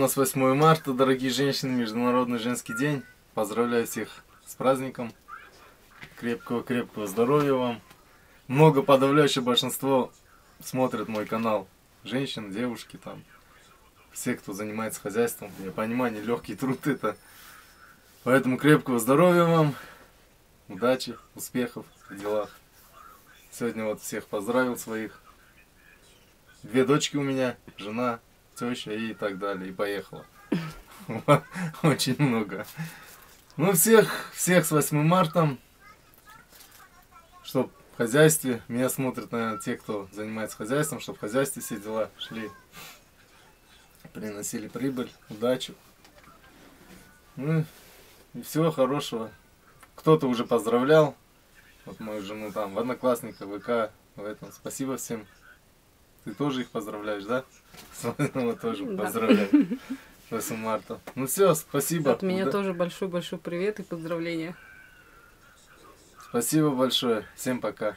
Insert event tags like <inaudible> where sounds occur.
нас 8 марта, дорогие женщины, Международный женский день. Поздравляю всех с праздником. Крепкого-крепкого здоровья вам. Много подавляющее большинство смотрят мой канал. Женщин, девушки там. Все, кто занимается хозяйством. Я понимаю, нелегкий труд это. Поэтому крепкого здоровья вам. Удачи, успехов в делах. Сегодня вот всех поздравил своих. Две дочки у меня, жена, теща и так далее. И поехала. <laughs> Очень много. Ну, всех, всех с 8 марта. Чтоб в хозяйстве, меня смотрят, наверное, те, кто занимается хозяйством, чтобы в хозяйстве все дела шли. Приносили прибыль, удачу. Ну, и всего хорошего. Кто-то уже поздравлял. Вот мою жену там в Одноклассниках, ВК, в этом. Спасибо всем. Ты тоже их поздравляешь, да? <laughs> Своего тоже Да. поздравляю. 8 <laughs> марта. Ну все, спасибо. От меня тоже большой-большой привет и поздравления. Спасибо большое. Всем пока.